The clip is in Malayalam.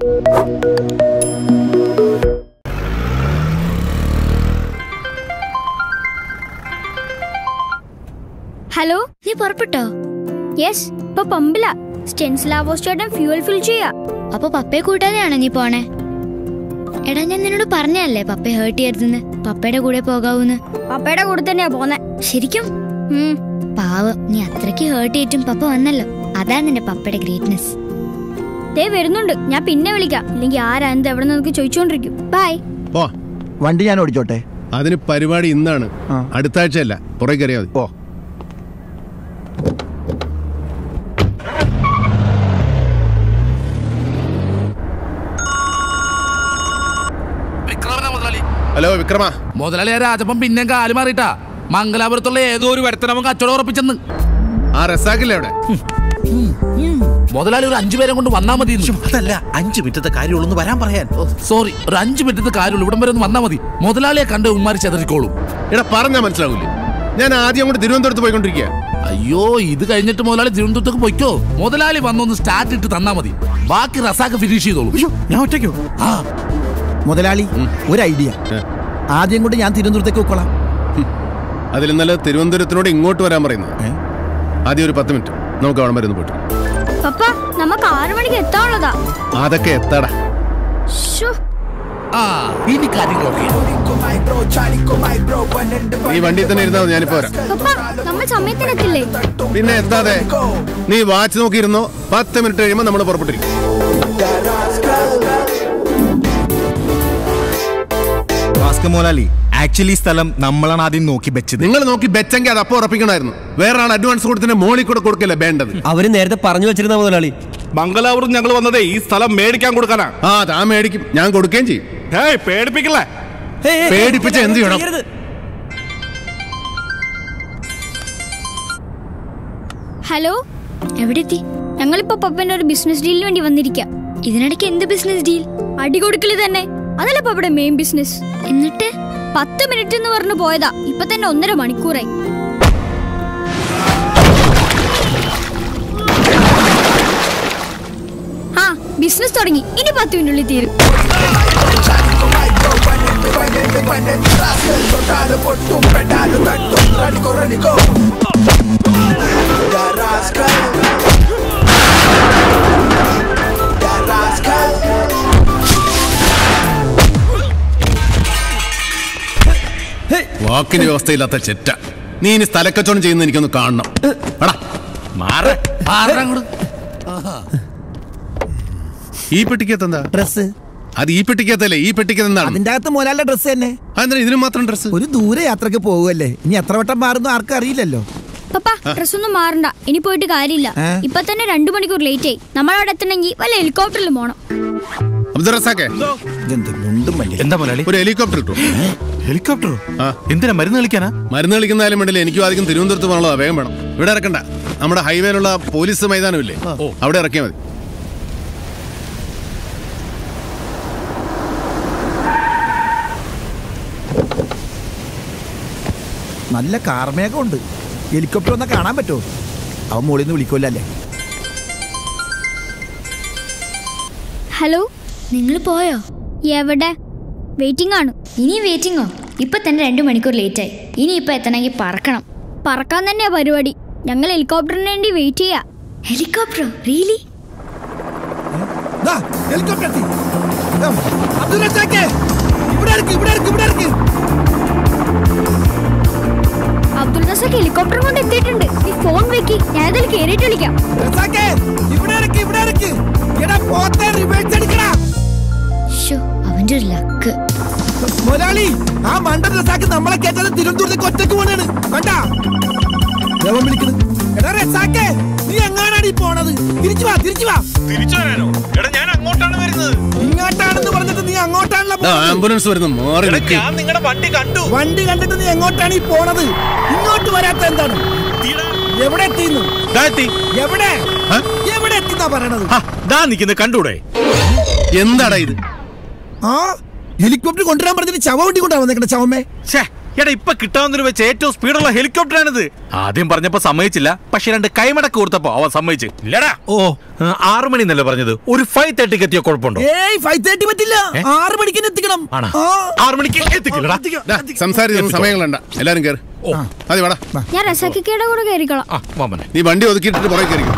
ഹലോ നീ പുറപ്പെട്ടോ? യെസ് ഇപ്പൊ പമ്പില. സ്റ്റെൻസിലാവോസ് ചേട്ടൻ ഫ്യൂവൽ ഫിൽ ചെയ്യാ. അപ്പൊ പപ്പയെ കൂട്ടാതെയാണോ നീ പോണേ? എടാ ഞാൻ നിന്നോട് പറഞ്ഞല്ലേ പപ്പയെ ഹേർട്ട് ചെയ്യരുതെന്ന്? പപ്പയുടെ കൂടെ പോകാവൂന്ന്. പപ്പയുടെ കൂടെ തന്നെയാ പോന്നെ. ശരിക്കും. പാവം. നീ അത്രയ്ക്ക് ഹേർട്ട് ചെയ്തിട്ടും പപ്പ വന്നല്ലോ. അതാണ് നിന്റെ പപ്പയുടെ ഗ്രേറ്റ്നെസ് ദേ വരുന്നുണ്ട്. ഞാൻ പിന്നെ വിളിക്കാം. ഇല്ലെങ്കിൽ ആരാ എന്ത് എവിടെ നിന്ന് ചോദിച്ചോണ്ടിരിക്കും. ബൈ ഓ വണ്ടി ഞാൻ ഓടിച്ചോട്ടെ? അതിന് പരിപാടി ഇന്നാണ്. അടുത്ത അടുത്ത ആഴ്ചയല്ല. പുറകെ കയറിയാ മതി. ഓ ഹലോ വിക്രമ. മുതലാളി ആ രാജപ്പം പിന്നെ കാൽ മാറിയിട്ടാ. മംഗലാപുരത്തുള്ള ഏതോ ഒരു വരുത്തനവൻ കച്ചവടം ഉറപ്പിച്ചെന്ന്. ആ റസാക്കില്ലേ അവിടെ? മുതലാളി ഒരു അഞ്ചു പേരെ കൊണ്ട് വന്നാൽ മതി അതല്ല അഞ്ചു മിനിറ്റത്തെ കാര്യമുള്ളൂ വരാൻ പറയാൻ. സോറി ഒരു അഞ്ചു മിനിറ്റത്തെ കാര്യമുള്ളൂ. ഇവിടം വരെ ഒന്ന് വന്നാൽ മതി. മുതലാളിയെ കണ്ട് ഉമ്മാരി ചെതറിക്കോളും. എടാ പറഞ്ഞാൽ മനസ്സിലാവൂലേ ഞാൻ ആദ്യം അങ്ങോട്ട് തിരുവനന്തപുരത്ത് പോയിക്കൊണ്ടിരിക്കുക അയ്യോ ഇത് കഴിഞ്ഞിട്ട് മുതലാളി തിരുവനന്തപുരത്തേക്ക് പോയിക്കോ. മുതലാളി വന്നൊന്ന് സ്റ്റാർട്ട് ഇട്ട് തന്നാ മതി. ബാക്കി റസാക്ക് ഫിനിഷ് ചെയ്തോളൂ. ഞാൻ ഒറ്റയ്ക്കോ? ആ. മുതലാളി ഒരു ഐഡിയ ആദ്യം കൊണ്ട് ഞാൻ തിരുവനന്തപുരത്തേക്ക് വെക്കോളാം അതിൽ നല്ല തിരുവനന്തപുരത്തിനോട് ഇങ്ങോട്ട് വരാൻ പറയുന്നത്. ആദ്യം ഒരു പത്ത് മിനിറ്റ്. നമുക്ക് അവിടെ വരെ ഒന്ന് പോയിട്ട് പപ്പ നമുക്ക് ആറു മണിക്ക് എത്താനുള്ളതാ. അതൊക്കെ എത്താടാ. നീ വണ്ടിയിൽ തന്നെ ഇരുന്നാ ഞാനിപ്പോ സമയത്തിനെത്തില്ലേ? പിന്നെ എത്താതെ നീ വാച്ച് നോക്കിയിരുന്നോ? പത്ത് മിനിറ്റ് കഴിയുമ്പോൾ നമ്മൾ പുറപ്പെട്ടിരിക്കും. മോലാലി ആക്ച്വലി സ്ഥലം നമ്മളാണ് ആദ്യം നോക്കി വെച്ചത്. നിങ്ങൾ നോക്കി വെച്ചെങ്കിൽ അത് അപ്പോൾ ഉറപ്പിക്കണമായിരുന്നു. വേറെ ആൾ അഡ്വാൻസ് കൊടുത്തിന് മോളി കൂടെ കൊടുക്കല്ലേ വേണ്ടത്? അവർ നേരത്തെ പറഞ്ഞു വെച്ചിരുന്ന മുതലാളി. മംഗലാപുരം ഞങ്ങൾ വന്നതേ ഈ സ്ഥലം മേടിക്കാൻ കൊടുക്കാനാ. ആ താൻ മേടിക്കും. ഞാൻ കൊടുക്കുകയും ചെയ്യും. ഏയ് പേടിപ്പിക്കല്ലേ? പേടിപ്പിച്ച എന്ത് ചെയ്യണം? ഹലോ? എവിടെ എത്തി ഞങ്ങളിപ്പോ പപ്പന്റെ ഒരു ബിസിനസ് ഡീലിന് വേണ്ടി വന്നിരിക്കാം. ഇതിനിടയ്ക്ക് എന്ത് ബിസിനസ് ഡീൽ അടി കൊടുക്കൽ തന്നെ. അതല്ലേ പപ്പയുടെ മെയിൻ ബിസിനസ് എന്നിട്ട്? പത്ത് മിനിറ്റ് എന്ന് പറഞ്ഞു പോയതാ. ഇപ്പൊ തന്നെ ഒന്നര മണിക്കൂറായി. ആ ബിസിനസ് തുടങ്ങി. ഇനി പത്ത് മിനിറ്റുള്ളിൽ തീരും. വാക്കിന് വ്യവസ്ഥയില്ലാത്ത ചെറ്റ. നീ ഇനി സ്ഥലക്കച്ചവടം ചെയ്യുന്ന എനിക്കൊന്ന് കാണണം. എടാ മാറ. ഈ പെട്ടിക്കകത്ത് എന്താ? ഡ്രസ് അത് ഈ പെട്ടിക്കകത്തല്ലേ? ഈ പെട്ടിക്കകത്ത് എന്താണ്? അതിന്റെ അകത്ത് മോലാലിന്റെ ഡ്രസ് തന്നെ. അതെന്താ ഇതിന് മാത്രം ഡ്രസ്സ്? ഒരു ദൂരെ യാത്രയ്ക്ക് പോകുമല്ലേ ഇനി എത്ര വട്ടം മാറുന്നു ആർക്കും അറിയില്ലല്ലോ. പപ്പ ഡ്രസ് ഒന്നും മാറണ്ട. ഇനി പോയിട്ട് കാര്യമില്ല. ഇപ്പൊ തന്നെ രണ്ടു മണിക്കൂർ ലേറ്റ് ആയി നമ്മളവിടെ എത്തണമെങ്കിൽ വല്ല ഹെലികോപ്റ്ററിൽ പോണം. അബ്ദുൾ എന്താ മുണ്ടും ഒരു ഹെലികോപ്റ്റർ കിട്ടും ഹെലികോപ്റ്ററോ? എന്തിനാ മരുന്ന് കളിക്കാനാ? മരുന്ന് കളിക്കുന്നാലും വേണ്ടില്ല എനിക്കും ആദ്യം തിരുവനന്തപുരത്ത് പോകണല്ലോ വേഗം വേണം. ഇവിടെ ഇറക്കണ്ട. നമ്മുടെ ഹൈവേയിലുള്ള പോലീസ് മൈതാനമില്ലേ? അവിടെ ഇറക്കിയാൽ മതി. നല്ല കാർമേഘം ഉണ്ട്. ഹെലികോപ്റ്റർ ഒന്ന് കാണാൻ പറ്റുമോ? അവൻ മുകളിൽ നിന്ന് വിളിക്കുമല്ലേ ഹലോ നിങ്ങൾ പോയോ? എവിടെ? വെയിറ്റിംഗ് ആണ്? ഇനി വെയിറ്റിംഗോ? ഇപ്പൊ തന്നെ രണ്ടു മണിക്കൂർ ലേറ്റ് ആയി. ഇനി ഇപ്പൊ എത്തണമെങ്കിൽ പറക്കണം. പറക്കാൻ തന്നെയാ പരിപാടി. ഞങ്ങൾ ഹെലികോപ്റ്ററിന് വേണ്ടി വെയിറ്റ് ചെയ്യാ. ഹെലികോപ്റ്ററോ റീലി ഹെലികോപ്റ്റർ എത്തി. ദാ, അബ്ദുൾ റസാഖേ, ഹെലികോപ്റ്റർ കൊണ്ട് എത്തിയിട്ടുണ്ട്. നീ ഫോൺ വെക്കി. ഞാൻ അതിൽ കയറിയിട്ട് വിളിക്കാം. അവന്റെ ഒരു ലക്ക് മുതലാളി ആ മണ്ടൻ റസാക്ക് നമ്മളെ കേട്ടത് തിരുവനന്തപുരത്തേക്ക് ഒറ്റയ്ക്ക് പോണാണ്. കണ്ടാ? ദേവൻ വിളിക്കുന്നു എടാ റസാഖേ നീ എങ്ങാനാണ് ഈ പോണത്? തിരിച്ചു വാ തിരിച്ചു വാ. തിരിച്ചു വരാനോ? എടാ ഞാൻ അങ്ങോട്ടാണ് വരുന്നത്. ഇങ്ങോട്ടാണെന്ന് പറഞ്ഞിട്ട് നീ അങ്ങോട്ടാണല്ലോ പോണത്. ആംബുലൻസ് വരുന്നു മാറി നിൽക്ക് ഞാൻ നിങ്ങളുടെ വണ്ടി കണ്ടു. വണ്ടി കണ്ടിട്ട് നീ എങ്ങോട്ടാണ് ഈ പോണത്? ഇങ്ങോട്ട് വരാത്ത എന്താണ്? എവിടെ എത്തിന്നു? എവിടെ? എവിടെ എത്തിന്നാ പറയണത്? ദാ നിൽക്കുന്നത് കണ്ടൂടെ? എന്താടാ ഇത്? ആ? ഹെലികോപ്റ്റർ കൊണ്ടുവരാൻ പറഞ്ഞിട്ട് ചവ വണ്ടി കൊണ്ടാ വന്നേക്കണ ചവമ്മേ. ഛേ എടാ ഇപ്പൊ കിട്ടാവുന്നതിന് വെച്ച് ഏറ്റവും സ്പീഡുള്ള ഹെലികോപ്റ്ററാണിത്. ആദ്യം പറഞ്ഞപ്പോ സമ്മതിച്ചില്ല. പക്ഷെ രണ്ട് കൈമടക്ക് കൊടുത്തപ്പോ അവൻ സമ്മതിച്ചു. ഇല്ലടാ. ഓ ആറു മണി എന്നല്ലേ പറഞ്ഞത്? ഒരു ഫൈവ് തേർട്ടിക്ക് എത്തിയ? കുഴപ്പമുണ്ടോ? ഏയ് ഫൈവ് തേർട്ടി പറ്റില്ല. ആറ് മണിക്ക് എത്തിക്കണം. ആറ് മണിക്ക് എത്തിക്കില്ലടാ സംസാരിക്കുന്ന സമയങ്ങളണ്ട എല്ലാരും കയറി അതെ വാടാ. ഞാൻ റസാക്കിക്കയുടെ കൂടെ കയറിക്കോളാം നീ വണ്ടി ഒതുക്കിയിട്ടിട്ട് പുറകെ കയറിക്കും